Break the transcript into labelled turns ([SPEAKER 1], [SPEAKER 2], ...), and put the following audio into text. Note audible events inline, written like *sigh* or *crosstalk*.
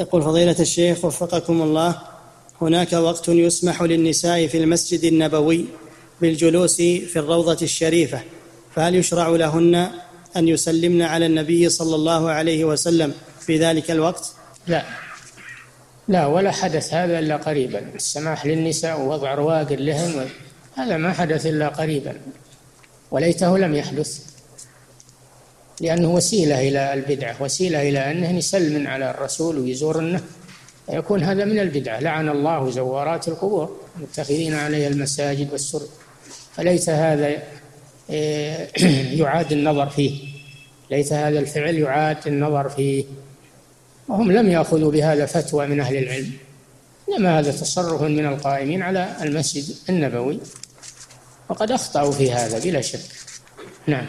[SPEAKER 1] يقول فضيلة الشيخ وفقكم الله هناك وقت يسمح للنساء في المسجد النبوي بالجلوس في الروضة الشريفة فهل يشرع لهن أن يسلمن على النبي صلى الله عليه وسلم في ذلك الوقت؟
[SPEAKER 2] لا. لا ولا حدث هذا إلا قريبا. السماح للنساء ووضع رواق لهن هذا ما حدث إلا قريبا. وليته لم يحدث. لأنه وسيلة إلى البدعة وسيلة إلى أنه يسلم على الرسول ويزورنه يكون هذا من البدعة لعن الله زوارات القبور متخذين عليها المساجد والسر. فليس هذا إيه، *clears throat* يعاد النظر فيه. ليس هذا الفعل يعاد النظر فيه. وهم لم يأخذوا بهذا فتوى من أهل العلم. إنما هذا تصرف من القائمين على المسجد النبوي. وقد أخطأوا في هذا بلا شك. نعم.